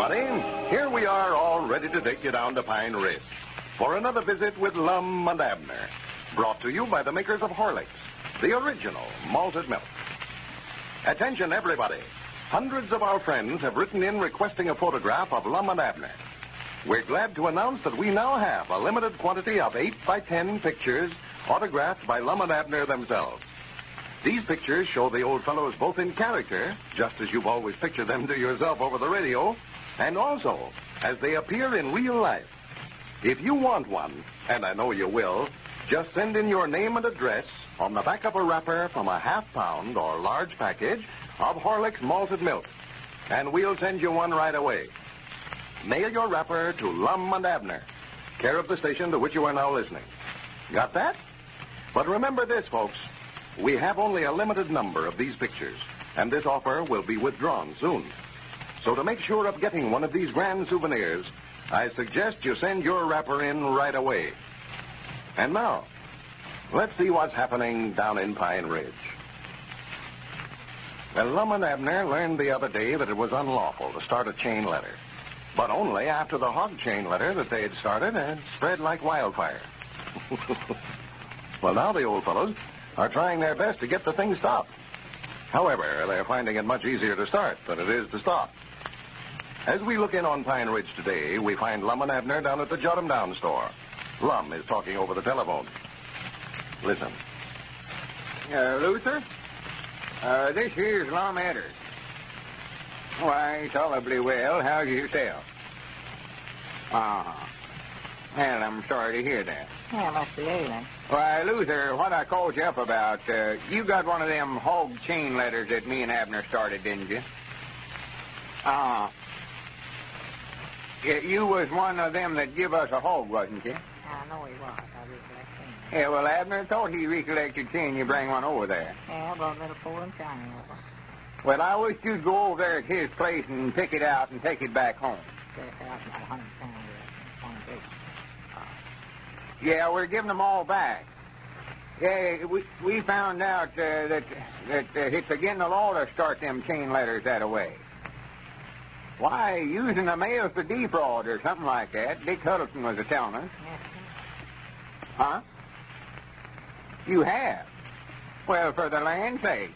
everybody. Here we are all ready to take you down to Pine Ridge for another visit with Lum and Abner. Brought to you by the makers of Horlicks, the original malted milk. Attention, everybody. Hundreds of our friends have written in requesting a photograph of Lum and Abner. We're glad to announce that we now have a limited quantity of 8 by 10 pictures autographed by Lum and Abner themselves. These pictures show the old fellows both in character, just as you've always pictured them to yourself over the radio, and also as they appear in real life. If you want one, and I know you will, just send in your name and address on the back of a wrapper from a half pound or large package of Horlicks malted milk, and we'll send you one right away. Mail your wrapper to Lum and Abner, care of the station to which you are now listening. Got that? But remember this, folks. We have only a limited number of these pictures, and this offer will be withdrawn soon. So to make sure of getting one of these grand souvenirs, I suggest you send your wrapper in right away. And now, let's see what's happening down in Pine Ridge. Well, Lum Abner learned the other day that it was unlawful to start a chain letter, but only after the hog chain letter that they had started had spread like wildfire. well, now the old fellows are trying their best to get the thing stopped. However, they're finding it much easier to start than it is to stop. As we look in on Pine Ridge today, we find Lum and Abner down at the Jot 'em Down store. Lum is talking over the telephone. Listen. Uh, Luther? Uh, this here's Lum Edders. Why, tolerably well. How's yourself? Ah. Well, I'm sorry to hear that. Yeah, must be ailing. Why, Luther, what I called you up about, uh, you got one of them hog chain letters that me and Abner started, didn't you? Ah. Yeah, you was one of them that give us a hog, wasn't you? I know he was. I recollect him. Yeah, well, Abner thought he recollected seeing you bring one over there. Yeah, a little four and over. Well, I wish you'd go over there at his place and pick it out and take it back home. Set out about a hundred pounds. One big. Yeah, we're giving them all back. Yeah, we we found out uh, that that uh, it's against the law to start them chain letters that way. Why, using the mail for defraud or something like that. Dick Huddleston was a telling us. Huh? You have? Well, for the land's sake.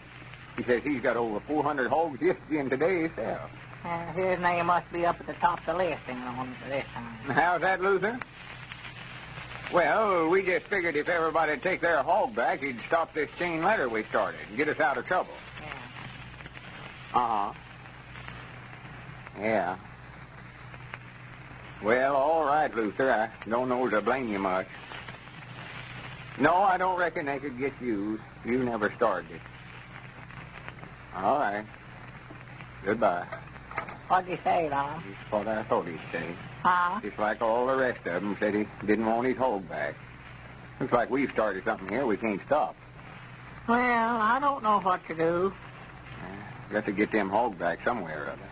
He says he's got over 400 hogs just in today himself. Uh, his name must be up at the top of the list and on this time. How's that, Luther? Well, we just figured if everybody'd take their hog back, he'd stop this chain letter we started and get us out of trouble. Yeah. Uh-huh. Yeah. Well, all right, Luther. I don't know to blame you much. No, I don't reckon they could get you. You never started it. All right. Goodbye. What'd you say, Lum? That's what I thought he'd say. Huh? Just like all the rest of them said he didn't want his hog back. Looks like we've started something here we can't stop. Well, I don't know what to do. Got to get them hog back somewhere or other.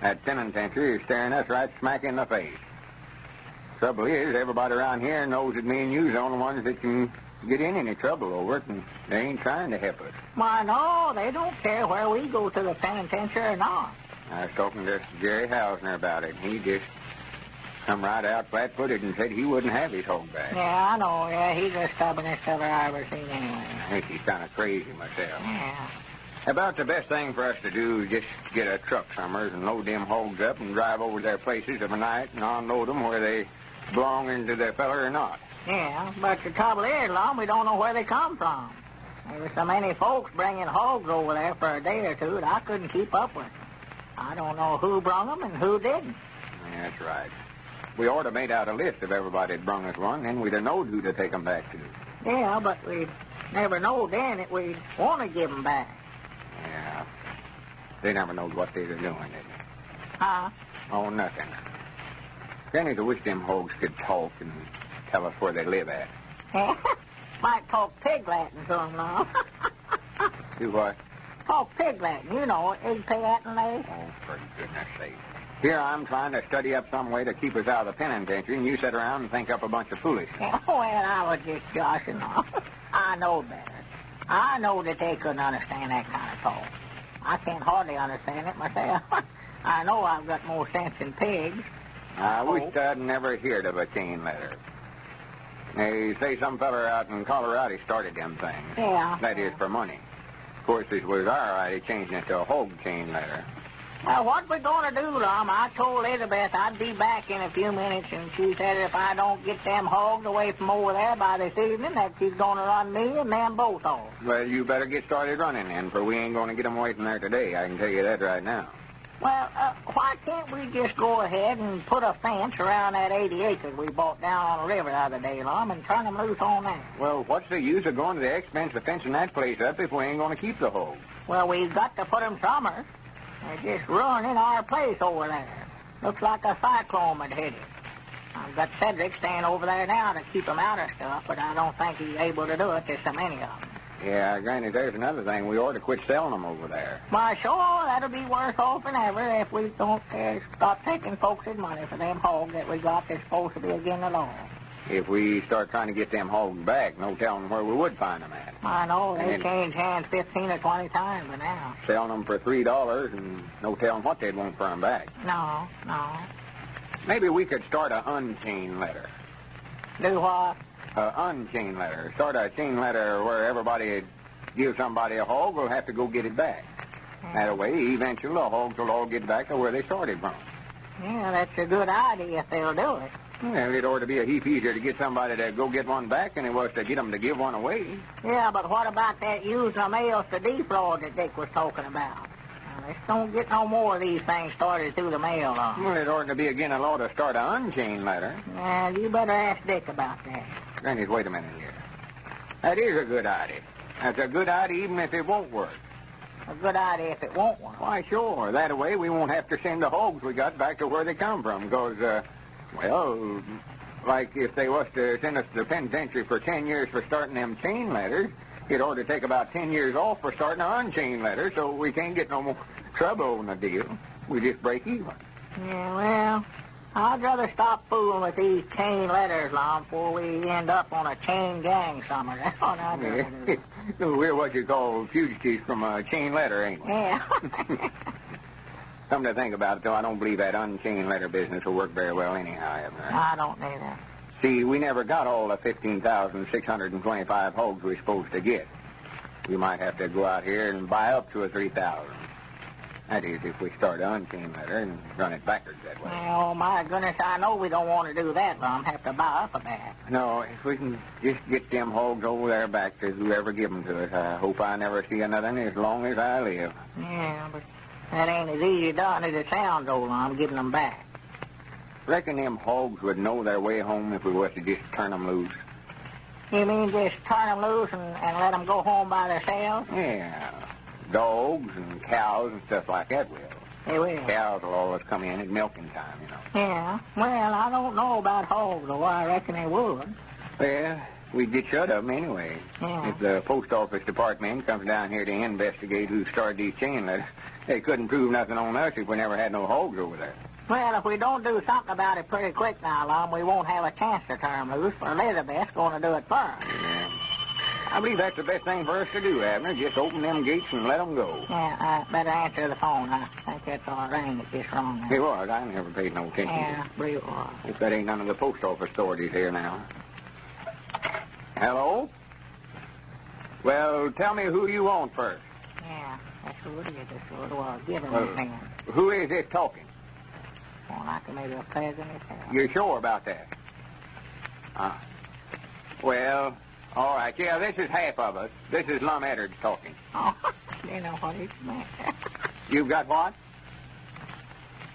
That penitentiary is staring us right smack in the face. Trouble is, everybody around here knows that me and you's the only ones that can get in any trouble over it, and they ain't trying to help us. Why, no, they don't care where we go to the penitentiary or not. I was talking to Jerry Hausner about it, and he just come right out flat-footed and said he wouldn't have his hog back. Yeah, I know. Yeah, he's the stubbornest feller I ever seen anyway. I think he's kind of crazy myself. Yeah. About the best thing for us to do is just get a truck somewhere and load them hogs up and drive over their places of a night and unload them where they belong into their feller or not. Yeah, but the trouble is, Lum, we don't know where they come from. There were so many folks bringing hogs over there for a day or two that I couldn't keep up with. I don't know who brung them and who didn't. Yeah, That's right. We ought to made out a list of everybody that brung us one, then we'd have knowed who to take 'em back to. Yeah, but we never know then that we'd want to give 'em back. They never knowed what they were doing, did they? Huh? Oh, nothing. Granny, to wish them hogs could talk and tell us where they live at. Might talk pig Latin to 'em, Lum. Do what? talk pig Latin, you know, egg pay Latin they. Oh, for goodness sake. Here I'm trying to study up some way to keep us out of the penitentiary, and you sit around and think up a bunch of foolishness. well, I was just joshing off. I know better. I know that they couldn't understand that kind of talk. I can't hardly understand it myself. I know I've got more sense than pigs. I Oh. wish I'd never heard of a chain letter. They say some feller out in Colorado started them things. Yeah. That is for money. Of course, it was our idea changing it to a hog chain letter. Well, what we gonna do, Lum? I told Elizabeth I'd be back in a few minutes, and she said if I don't get them hogs away from over there by this evening, that she's gonna run me and them both off. Well, you better get started running then, for we ain't going to get them away from there today. I can tell you that right now. Well, uh, why can't we just go ahead and put a fence around that 80 acres we bought down on the river the other day, Lum, and turn them loose on that? Well, what's the use of going to the expense of fencing that place up if we ain't going to keep the hogs? Well, we've got to put 'em somewhere. They're just ruining our place over there. Looks like a cyclone had hit it. I've got Cedric staying over there now to keep 'em out of stuff, but I don't think he's able to do it. There's so many of 'em. Yeah, granted, there's another thing. We ought to quit selling them over there. Why, sure, that'll be worse off than ever if we don't uh, stop taking folks' money for them hogs that we got that's supposed to be against the law. If we start trying to get them hogs back, no telling where we would find them at. I know, they And- changed hands 15 or 20 times by now. Selling them for three dollars and no telling what they'd want for them back. No, no. Maybe we could start a unchain letter. Do what? A unchain letter. Start a chain letter where everybody give somebody a hog will have to go get it back. Mm. That way, eventually, the hogs will all get back to where they started from. Yeah, that's a good idea if they'll do it. Well, it ought to be a heap easier to get somebody to go get one back than it was to get them to give one away. Yeah, but what about that using the mails to defraud that Dick was talking about? Now, let's don't get no more of these things started through the mail, on. Well, it ought to be again a law to start an unchain letter. Well, you better ask Dick about that. Granny, wait a minute here. That is a good idea. That's a good idea even if it won't work. A good idea if it won't work. Why, sure. That way we won't have to send the hogs we got back to where they come from. Because, uh, well, like if they was to send us to the penitentiary for 10 years for starting them chain letters, it ought to take about 10 years off for starting an unchain letter, so we can't get no more trouble on the deal. We just break even. Yeah, well, I'd rather stop fooling with these chain letters, Lum, before we end up on a chain gang somewhere. That's what I'd rather do. We're what you call fugitives from a chain letter, ain't we? Yeah. Something to think about, though. I don't believe that unchained letter business will work very well anyhow, Abner. I don't that. See, we never got all the 15,625 hogs we are supposed to get. We might have to go out here and buy up to a 3,000. That is, if we start an unchained letter and run it backwards that way. Oh, my goodness, I know we don't want to do that, but I'm Have to buy up a bat. No, if we can just get them hogs over there back to whoever give them to us, I hope I never see another one as long as I live. Yeah, but that ain't as easy done as it sounds, old Lum, giving them back. Reckon them hogs would know their way home if we was to just turn them loose. You mean just turn them loose and, and let them go home by themselves? Yeah, dogs and cows and stuff like that will. They will. Cows will always come in at milking time, you know. Yeah. Well, I don't know about hogs, though. I reckon they would. Well, we'd get shut of 'em anyway. Yeah. If the post office department comes down here to investigate who started these chain letters, they couldn't prove nothing on us if we never had no hogs over there. Well, if we don't do something about it pretty quick now, Lum, we won't have a chance to turn 'em loose, for Elizabeth's going to do it first. Yeah. I believe that's the best thing for us to do, Abner. Just open them gates and let 'em go. Yeah, I better answer the phone. I think that's our ring that just rung. It was. I never paid no attention. Yeah, I believe it was. If that ain't none of the post office authorities here now. Hello? Well, tell me who you want first. Yeah, that's who it is. That's who it was. Give him Well- hand. Who is this talking? Well, I can maybe a peasant himself. You're sure about that? Ah. Well, all right. Yeah, this is half of us. This is Lum Edwards talking. Oh, you know what he meant. You've got what?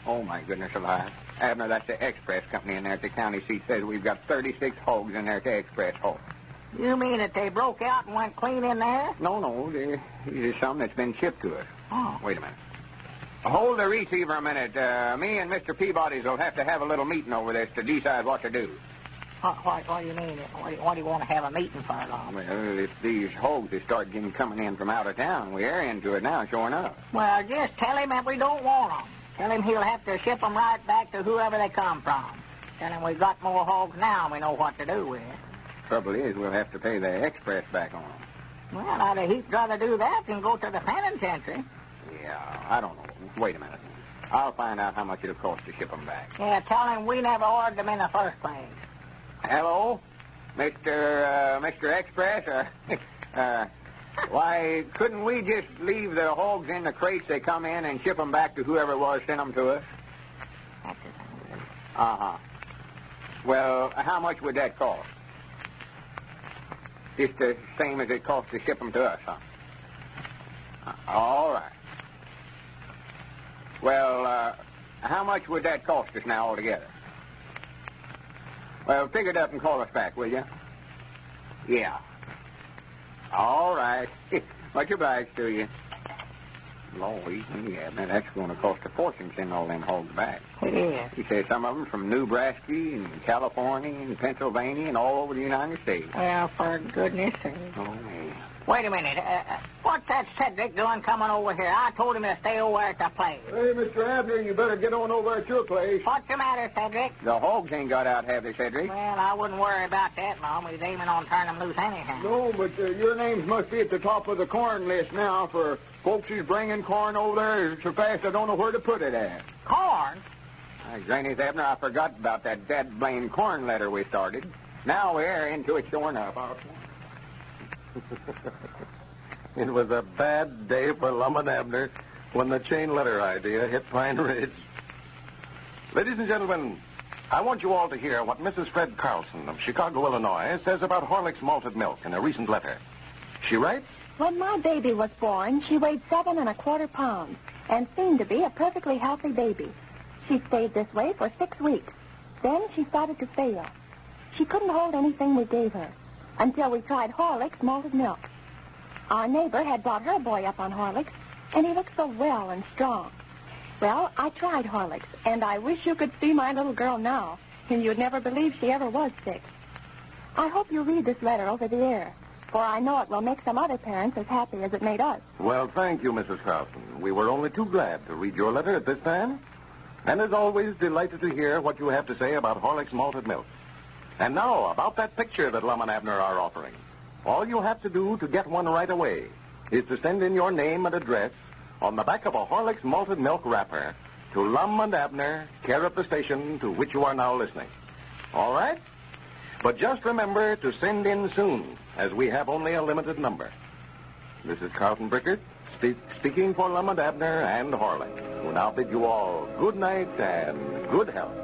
Oh, my goodness alive. Abner, that's the express company in there at the county seat says we've got 36 hogs in there at the express hog. You mean that they broke out and went clean in there? No, no, there- these are some that's been shipped to us. Oh. Wait a minute. Hold the receiver a minute. Uh, me and Mr. Peabody's will have to have a little meeting over this to decide what to do. What, what, what do you mean? What, do you- what do you want to have a meeting for, Lum? Well, if these hogs start getting coming in from out of town, we're into it now, sure enough. Well, just tell him that we don't want 'em. Tell him he'll have to ship 'em right back to whoever they come from. Tell him we've got more hogs now and we know what to do with. Trouble is, we'll have to pay the express back on them. Well, I'd a heap rather do that than go to the penitentiary. Yeah, I don't know. Wait a minute. I'll find out how much it'll cost to ship 'em back. Yeah, tell him we never ordered them in the first place. Hello, Mr. Uh, Mr. Express. Uh, uh, why, couldn't we just leave the hogs in the crates they come in and ship 'em back to whoever it was sent 'em to us? That's it. Uh-huh. Well, how much would that cost? Just the same as it costs to ship them to us, huh? Uh, all right. Well, uh, how much would that cost us now altogether? Well, figure it up and call us back, will you? Yeah. All right. Much obliged to you. Lord, yeah, man, that's going to cost a fortune sending all them hogs back. It is. He said some of them from Nebraska and California and Pennsylvania and all over the United States. Well, for goodness sake. Oh, man. Wait a minute. Uh, uh, what's that Cedric doing coming over here? I told him to stay over at the place. Hey, Mr. Abner, you better get on over at your place. What's the matter, Cedric? The hogs ain't got out, have they, Cedric? Well, I wouldn't worry about that, Mom. He's aiming on turning them loose anyhow. No, but uh, your names must be at the top of the corn list now for folks who's bringing corn over there so fast I don't know where to put it at. Corn? Uh, Granny Abner, I forgot about that dead blame corn letter we started. Now we're into it showing up. It was a bad day for Lum and Abner when the chain letter idea hit Pine Ridge. Ladies and gentlemen, I want you all to hear what Mrs. Fred Carlson of Chicago, Illinois, says about Horlick's malted milk in a recent letter. She writes, When my baby was born, she weighed seven and a quarter pounds and seemed to be a perfectly healthy baby. She stayed this way for six weeks. Then she started to fail. She couldn't hold anything we gave her until we tried Horlick's malted milk. Our neighbor had brought her boy up on Horlicks, and he looked so well and strong. Well, I tried Horlicks, and I wish you could see my little girl now, and you'd never believe she ever was sick. I hope you read this letter over the air, for I know it will make some other parents as happy as it made us. Well, thank you, Mrs. Carlson. We were only too glad to read your letter at this time. And as always, delighted to hear what you have to say about Horlick's malted milk. And now, about that picture that Lum and Abner are offering. All you have to do to get one right away is to send in your name and address on the back of a Horlick's malted milk wrapper to Lum and Abner, care of the station to which you are now listening. All right? But just remember to send in soon, as we have only a limited number. This is Carlton Brickert, spe- speaking for Lum and Abner and Horlick, who now bid you all good night and good health.